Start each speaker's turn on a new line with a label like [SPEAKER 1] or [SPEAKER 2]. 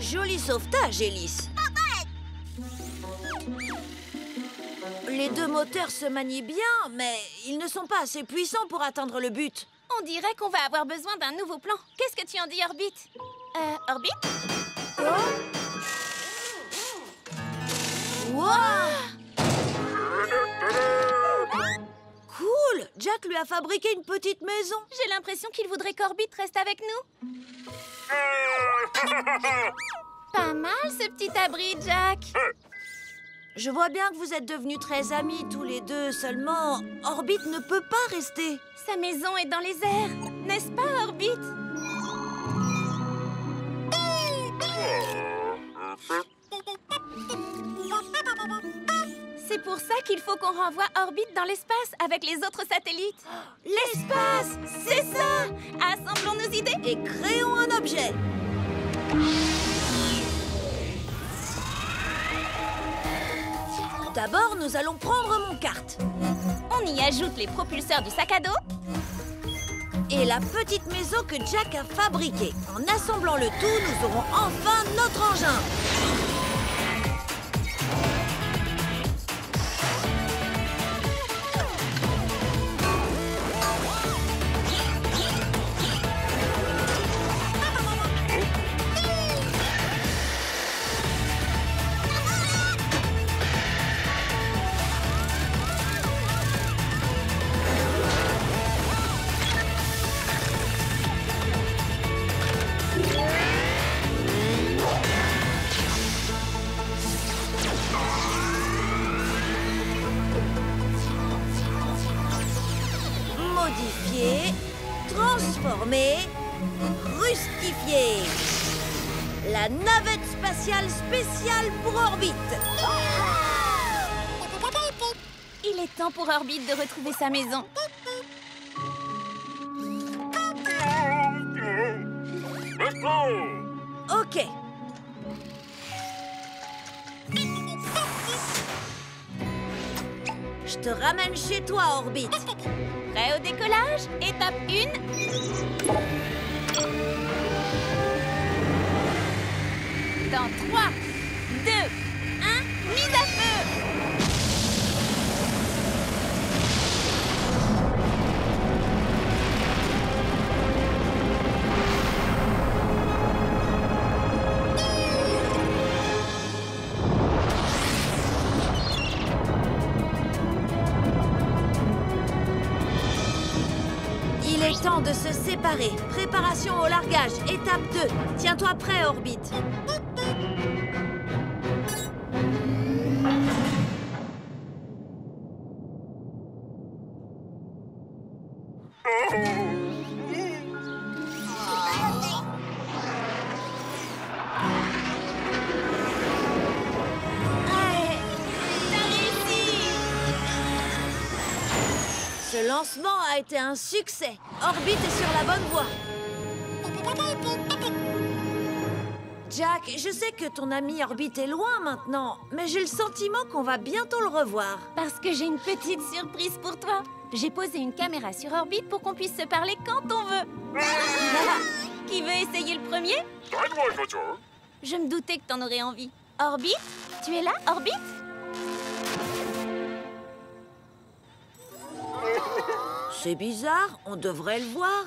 [SPEAKER 1] Joli sauvetage, Hélice. Les deux moteurs se manient bien, mais ils ne sont pas assez puissants pour atteindre le but.
[SPEAKER 2] On dirait qu'on va avoir besoin d'un nouveau plan. Qu'est-ce que tu en dis, Orbit Euh, Orbit
[SPEAKER 1] Wow Jack lui a fabriqué une petite maison.
[SPEAKER 2] J'ai l'impression qu'il voudrait qu'Orbit reste avec nous. Pas mal, ce petit abri, Jack.
[SPEAKER 1] Je vois bien que vous êtes devenus très amis tous les deux, seulement Orbit ne peut pas rester.
[SPEAKER 2] Sa maison est dans les airs, n'est-ce pas, Orbit ça qu'il faut qu'on renvoie Orbit dans l'espace avec les autres satellites.
[SPEAKER 1] L'espace C'est ça
[SPEAKER 2] Assemblons nos idées
[SPEAKER 1] Et créons un objet D'abord, nous allons prendre mon carte.
[SPEAKER 2] On y ajoute les propulseurs du sac à dos
[SPEAKER 1] et la petite maison que Jack a fabriquée. En assemblant le tout, nous aurons enfin notre engin. Modifier, transformer, rustifier. La navette spatiale spéciale pour orbite.
[SPEAKER 2] Il est temps pour Orbit de retrouver sa maison.
[SPEAKER 1] Ok. Te ramène chez toi, Orbite.
[SPEAKER 2] Prêt au décollage? Étape 1. Dans 3,
[SPEAKER 1] de se séparer. Préparation au largage, étape 2. Tiens-toi prêt, Orbite.
[SPEAKER 2] Ouais,
[SPEAKER 1] Ce lancement a été un succès. Orbite est sur la bonne voie. Jack, je sais que ton ami Orbite est loin maintenant, mais j'ai le sentiment qu'on va bientôt le revoir.
[SPEAKER 2] Parce que j'ai une petite surprise pour toi. J'ai posé une caméra sur Orbit pour qu'on puisse se parler quand on veut. Qui veut essayer le premier? Je me doutais que t'en aurais envie. Orbit Tu es là, Orbit
[SPEAKER 1] C'est bizarre, on devrait le voir.